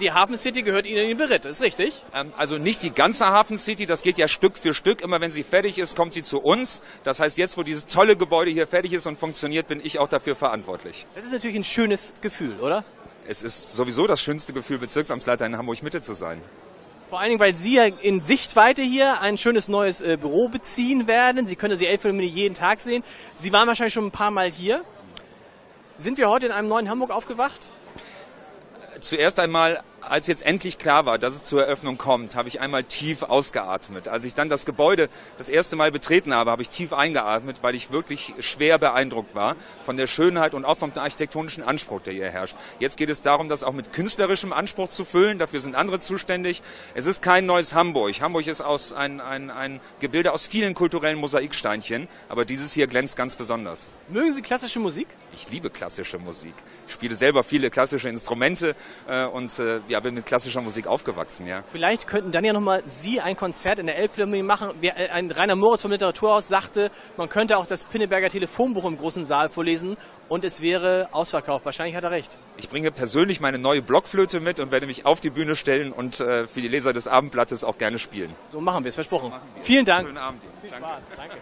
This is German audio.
Die Hafen City gehört Ihnen in Beritt, ist richtig? Ähm, also nicht die ganze Hafen City, das geht ja Stück für Stück. Immer wenn sie fertig ist, kommt sie zu uns. Das heißt, jetzt, wo dieses tolle Gebäude hier fertig ist und funktioniert, bin ich auch dafür verantwortlich. Das ist natürlich ein schönes Gefühl, oder? Es ist sowieso das schönste Gefühl, Bezirksamtsleiter in Hamburg Mitte zu sein. Vor allen Dingen, weil Sie ja in Sichtweite hier ein schönes neues äh, Büro beziehen werden. Sie können die Elbphilharmonie jeden Tag sehen. Sie waren wahrscheinlich schon ein paar Mal hier. Sind wir heute in einem neuen Hamburg aufgewacht? Zuerst einmal als jetzt endlich klar war, dass es zur Eröffnung kommt, habe ich einmal tief ausgeatmet. Als ich dann das Gebäude das erste Mal betreten habe, habe ich tief eingeatmet, weil ich wirklich schwer beeindruckt war von der Schönheit und auch vom architektonischen Anspruch, der hier herrscht. Jetzt geht es darum, das auch mit künstlerischem Anspruch zu füllen. Dafür sind andere zuständig. Es ist kein neues Hamburg. Hamburg ist aus ein, ein, ein Gebilde aus vielen kulturellen Mosaiksteinchen, aber dieses hier glänzt ganz besonders. Mögen Sie klassische Musik? Ich liebe klassische Musik. Ich spiele selber viele klassische Instrumente äh, und äh, ja, bin mit klassischer Musik aufgewachsen, ja. Vielleicht könnten dann ja nochmal Sie ein Konzert in der Elbphilharmonie machen. Äh, ein Rainer Moritz vom Literaturhaus sagte, man könnte auch das Pinneberger Telefonbuch im großen Saal vorlesen und es wäre ausverkauft. Wahrscheinlich hat er recht. Ich bringe persönlich meine neue Blockflöte mit und werde mich auf die Bühne stellen und äh, für die Leser des Abendblattes auch gerne spielen. So machen wir es, versprochen. Wir. Vielen Dank. Schönen Abend. Viel Spaß. Danke.